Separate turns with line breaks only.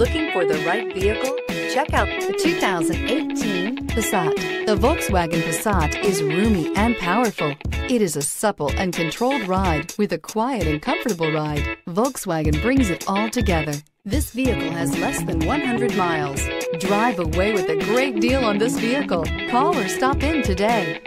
Looking for the right vehicle? Check out the 2018 Passat. The Volkswagen Passat is roomy and powerful. It is a supple and controlled ride with a quiet and comfortable ride. Volkswagen brings it all together. This vehicle has less than 100 miles. Drive away with a great deal on this vehicle. Call or stop in today.